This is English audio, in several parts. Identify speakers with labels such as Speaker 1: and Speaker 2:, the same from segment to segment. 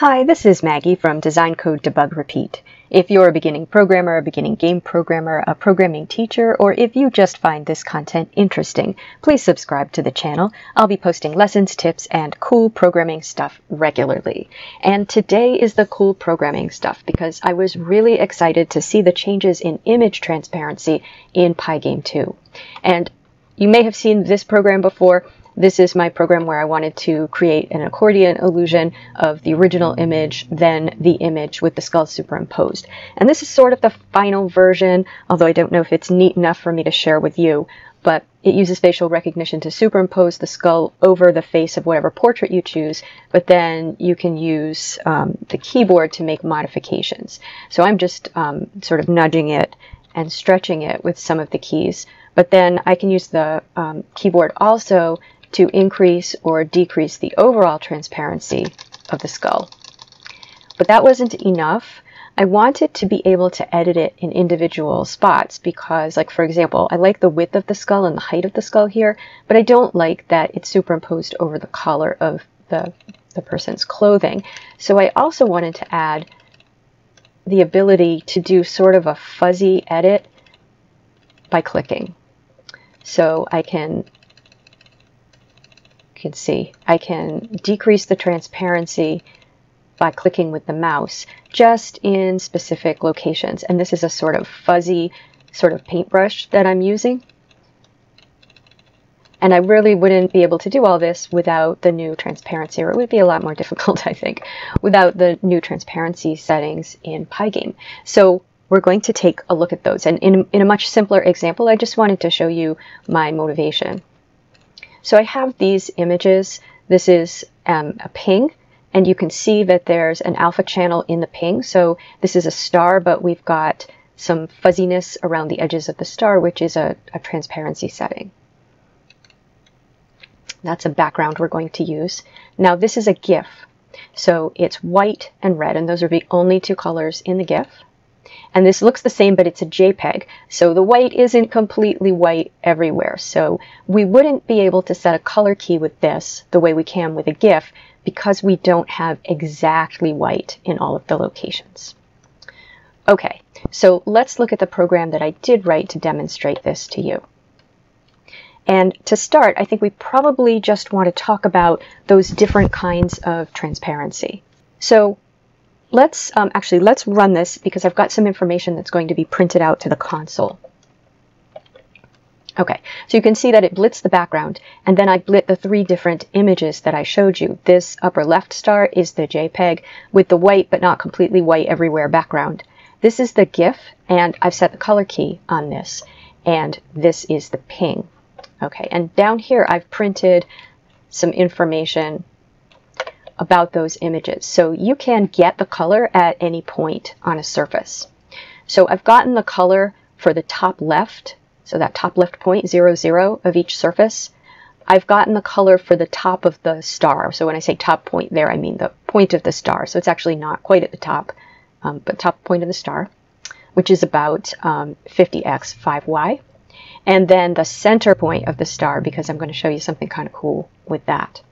Speaker 1: Hi, this is Maggie from Design Code Debug Repeat. If you're a beginning programmer, a beginning game programmer, a programming teacher, or if you just find this content interesting, please subscribe to the channel. I'll be posting lessons, tips, and cool programming stuff regularly. And today is the cool programming stuff because I was really excited to see the changes in image transparency in Pygame 2. And you may have seen this program before. This is my program where I wanted to create an accordion illusion of the original image, then the image with the skull superimposed. And this is sort of the final version, although I don't know if it's neat enough for me to share with you, but it uses facial recognition to superimpose the skull over the face of whatever portrait you choose, but then you can use um, the keyboard to make modifications. So I'm just um, sort of nudging it and stretching it with some of the keys. But then I can use the um, keyboard also to increase or decrease the overall transparency of the skull. But that wasn't enough. I wanted to be able to edit it in individual spots because, like, for example, I like the width of the skull and the height of the skull here, but I don't like that it's superimposed over the collar of the, the person's clothing. So I also wanted to add the ability to do sort of a fuzzy edit by clicking. So I can can see. I can decrease the transparency by clicking with the mouse just in specific locations. And this is a sort of fuzzy sort of paintbrush that I'm using. And I really wouldn't be able to do all this without the new transparency, or it would be a lot more difficult, I think, without the new transparency settings in Pygame. So we're going to take a look at those. And in, in a much simpler example, I just wanted to show you my motivation. So I have these images. This is um, a ping, and you can see that there's an alpha channel in the ping. So this is a star, but we've got some fuzziness around the edges of the star, which is a, a transparency setting. That's a background we're going to use. Now this is a GIF. So it's white and red, and those are the only two colors in the GIF. And this looks the same, but it's a JPEG. So the white isn't completely white everywhere. So we wouldn't be able to set a color key with this the way we can with a GIF because we don't have exactly white in all of the locations. Okay, so let's look at the program that I did write to demonstrate this to you. And to start, I think we probably just want to talk about those different kinds of transparency. So let's um, actually let's run this because I've got some information that's going to be printed out to the console. Okay, so you can see that it blits the background, and then I blit the three different images that I showed you. This upper left star is the JPEG with the white but not completely white everywhere background. This is the GIF, and I've set the color key on this, and this is the ping. Okay, and down here I've printed some information about those images. So you can get the color at any point on a surface. So I've gotten the color for the top left, so that top left point, 0, 0 of each surface. I've gotten the color for the top of the star. So when I say top point there, I mean the point of the star. So it's actually not quite at the top, um, but top point of the star, which is about um, 50x 5y. And then the center point of the star, because I'm going to show you something kind of cool with that.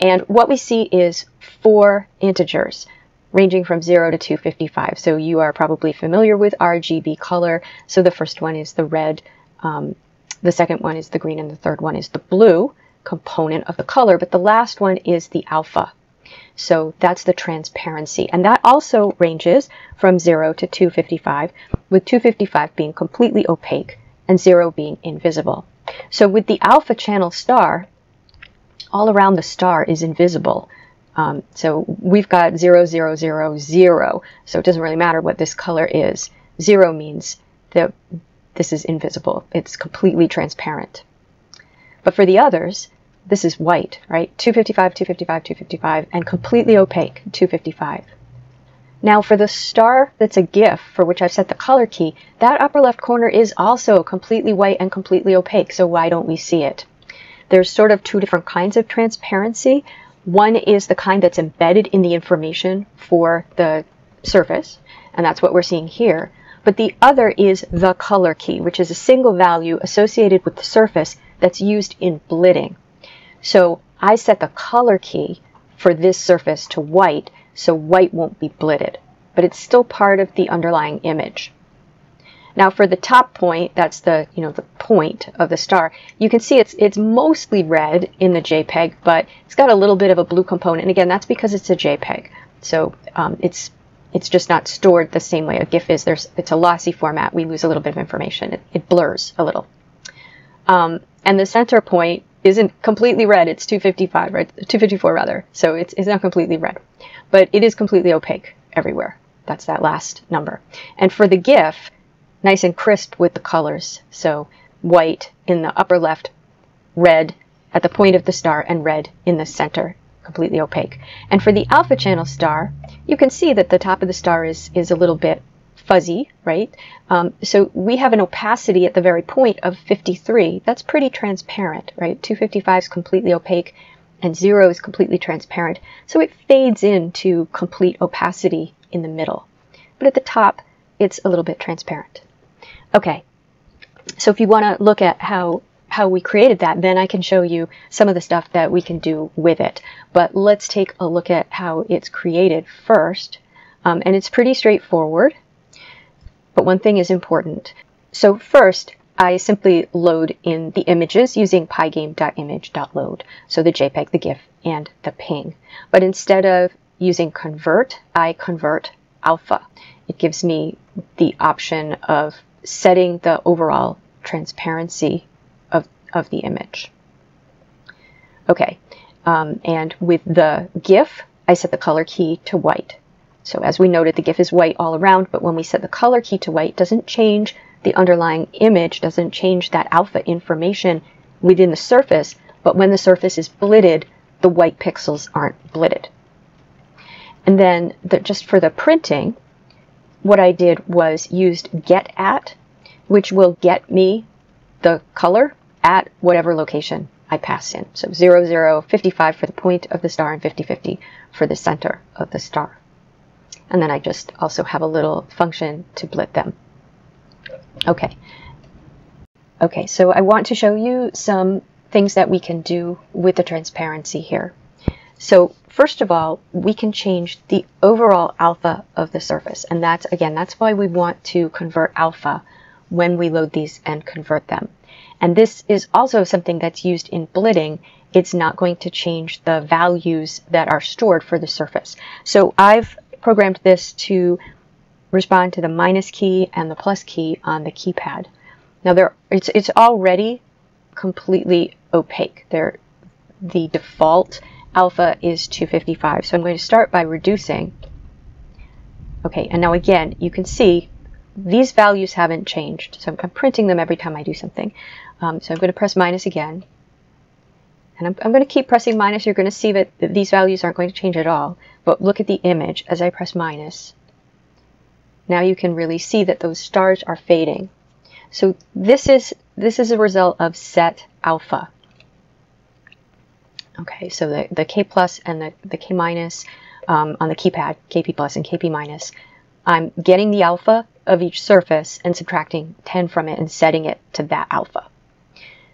Speaker 1: And what we see is four integers ranging from 0 to 255. So you are probably familiar with RGB color. So the first one is the red, um, the second one is the green, and the third one is the blue component of the color. But the last one is the alpha. So that's the transparency. And that also ranges from 0 to 255, with 255 being completely opaque and 0 being invisible. So with the alpha channel star, all around the star is invisible. Um, so we've got 0, 0, 0, 0. So it doesn't really matter what this color is. 0 means that this is invisible. It's completely transparent. But for the others, this is white, right? 255, 255, 255, and completely opaque, 255. Now for the star that's a GIF, for which I've set the color key, that upper left corner is also completely white and completely opaque, so why don't we see it? There's sort of two different kinds of transparency. One is the kind that's embedded in the information for the surface, and that's what we're seeing here. But the other is the color key, which is a single value associated with the surface that's used in blitting. So I set the color key for this surface to white so white won't be blitted, but it's still part of the underlying image. Now for the top point, that's the, you know, the point of the star, you can see it's, it's mostly red in the JPEG, but it's got a little bit of a blue component. And again, that's because it's a JPEG. So um, it's, it's just not stored the same way a GIF is. There's, it's a lossy format. We lose a little bit of information. It, it blurs a little. Um, and the center point isn't completely red. It's 255, right? 254 rather. So it's, it's not completely red, but it is completely opaque everywhere. That's that last number. And for the GIF, nice and crisp with the colors. So white in the upper left, red at the point of the star, and red in the center, completely opaque. And for the alpha channel star, you can see that the top of the star is, is a little bit fuzzy, right? Um, so we have an opacity at the very point of 53. That's pretty transparent, right? 255 is completely opaque and 0 is completely transparent. So it fades into complete opacity in the middle. But at the top, it's a little bit transparent. Okay, so if you want to look at how how we created that, then I can show you some of the stuff that we can do with it. But let's take a look at how it's created first. Um, and it's pretty straightforward, but one thing is important. So first, I simply load in the images using pygame.image.load, so the JPEG, the GIF, and the PNG. But instead of using convert, I convert alpha. It gives me the option of setting the overall transparency of, of the image. Okay, um, and with the GIF, I set the color key to white. So as we noted, the GIF is white all around, but when we set the color key to white, doesn't change the underlying image, doesn't change that alpha information within the surface, but when the surface is blitted, the white pixels aren't blitted. And then the, just for the printing, what I did was used get at, which will get me the color at whatever location I pass in. So 0, 0, 55 for the point of the star and 50, 50 for the center of the star. And then I just also have a little function to blit them. Okay. Okay, so I want to show you some things that we can do with the transparency here. So first of all, we can change the overall alpha of the surface. And that's, again, that's why we want to convert alpha when we load these and convert them. And this is also something that's used in blitting. It's not going to change the values that are stored for the surface. So I've programmed this to respond to the minus key and the plus key on the keypad. Now there, it's, it's already completely opaque. There, the default alpha is 255. So I'm going to start by reducing. Okay, and now again, you can see these values haven't changed. So I'm printing them every time I do something. Um, so I'm going to press minus again. And I'm, I'm, going to keep pressing minus. You're going to see that these values aren't going to change at all. But look at the image as I press minus. Now you can really see that those stars are fading. So this is, this is a result of set alpha. Okay, so the, the K plus and the, the K minus um, on the keypad, KP plus and KP minus, I'm getting the alpha of each surface and subtracting 10 from it and setting it to that alpha.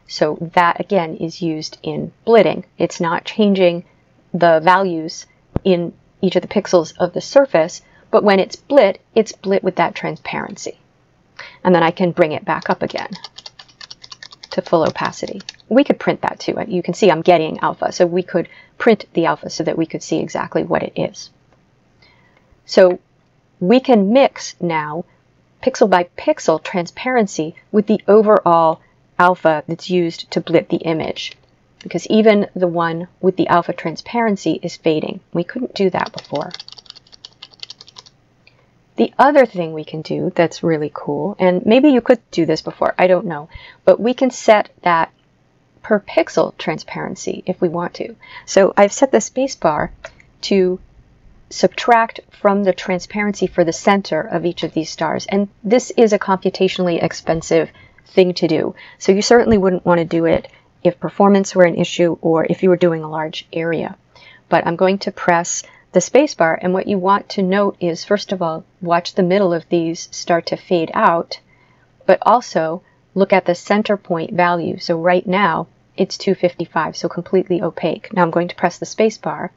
Speaker 1: So that again is used in blitting. It's not changing the values in each of the pixels of the surface, but when it's blit, it's blit with that transparency. And then I can bring it back up again to full opacity. We could print that too. You can see I'm getting alpha, so we could print the alpha so that we could see exactly what it is. So we can mix now pixel by pixel transparency with the overall alpha that's used to blit the image. Because even the one with the alpha transparency is fading. We couldn't do that before. The other thing we can do that's really cool, and maybe you could do this before, I don't know, but we can set that per pixel transparency if we want to. So I've set the spacebar to subtract from the transparency for the center of each of these stars. And this is a computationally expensive thing to do. So you certainly wouldn't want to do it if performance were an issue or if you were doing a large area. But I'm going to press the spacebar. And what you want to note is, first of all, watch the middle of these start to fade out, but also look at the center point value. So right now, it's 255, so completely opaque. Now I'm going to press the spacebar.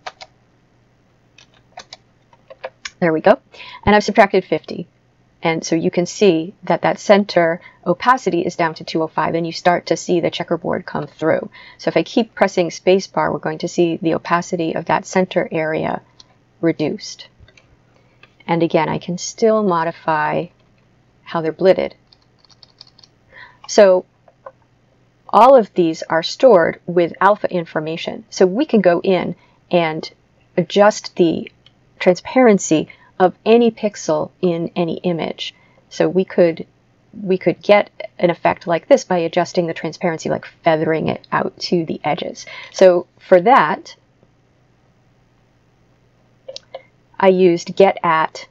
Speaker 1: There we go. And I've subtracted 50. And so you can see that that center opacity is down to 205 and you start to see the checkerboard come through. So if I keep pressing spacebar, we're going to see the opacity of that center area reduced. And again, I can still modify how they're blitted. So all of these are stored with alpha information. So we can go in and adjust the transparency of any pixel in any image. So we could we could get an effect like this by adjusting the transparency, like feathering it out to the edges. So for that, I used get at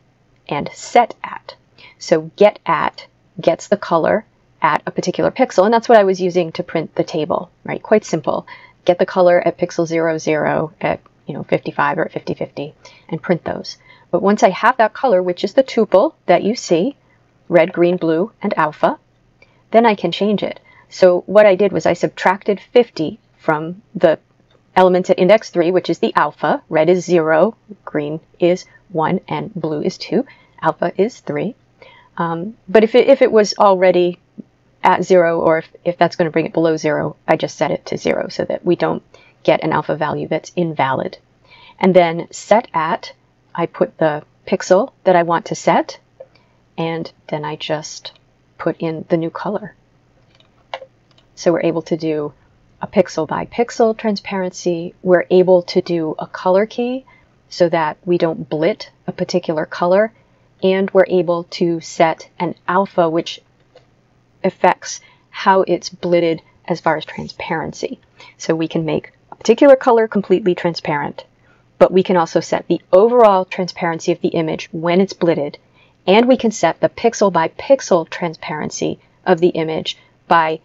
Speaker 1: and set at. So get at gets the color at a particular pixel, and that's what I was using to print the table, right? Quite simple. Get the color at pixel 00, 0 at you know 55 or at 50, 50, and print those. But once I have that color, which is the tuple that you see, red, green, blue, and alpha, then I can change it. So what I did was I subtracted 50 from the elements at index 3, which is the alpha. Red is 0, green is 1, and blue is 2. Alpha is 3. Um, but if it, if it was already at 0, or if, if that's going to bring it below 0, I just set it to 0 so that we don't get an alpha value that's invalid. And then set at I put the pixel that I want to set, and then I just put in the new color. So we're able to do a pixel by pixel transparency. We're able to do a color key so that we don't blit a particular color. And we're able to set an alpha, which affects how it's blitted as far as transparency. So we can make a particular color completely transparent but we can also set the overall transparency of the image when it's blitted, and we can set the pixel by pixel transparency of the image by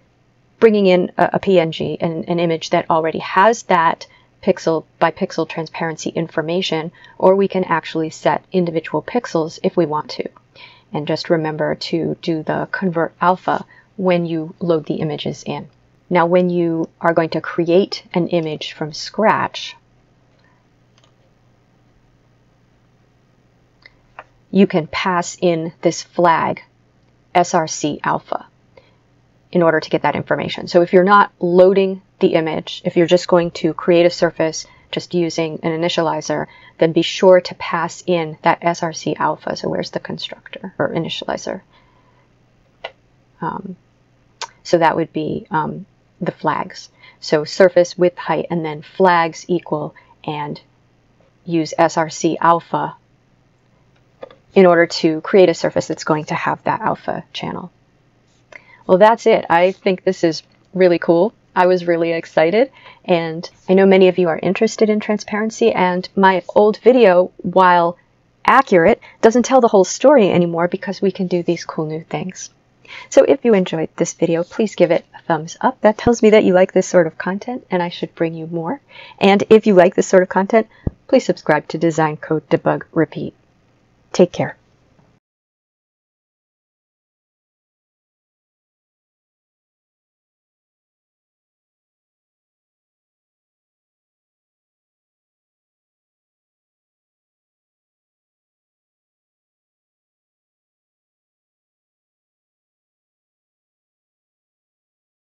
Speaker 1: bringing in a, a PNG, an, an image that already has that pixel by pixel transparency information, or we can actually set individual pixels if we want to. And just remember to do the convert alpha when you load the images in. Now, when you are going to create an image from scratch, you can pass in this flag src alpha in order to get that information. So if you're not loading the image, if you're just going to create a surface just using an initializer, then be sure to pass in that src alpha. So where's the constructor or initializer? Um, so that would be um, the flags. So surface width height and then flags equal and use src alpha in order to create a surface that's going to have that alpha channel. Well, that's it. I think this is really cool. I was really excited, and I know many of you are interested in transparency, and my old video, while accurate, doesn't tell the whole story anymore because we can do these cool new things. So if you enjoyed this video, please give it a thumbs up. That tells me that you like this sort of content and I should bring you more. And if you like this sort of content, please subscribe to Design Code Debug Repeat. Take care.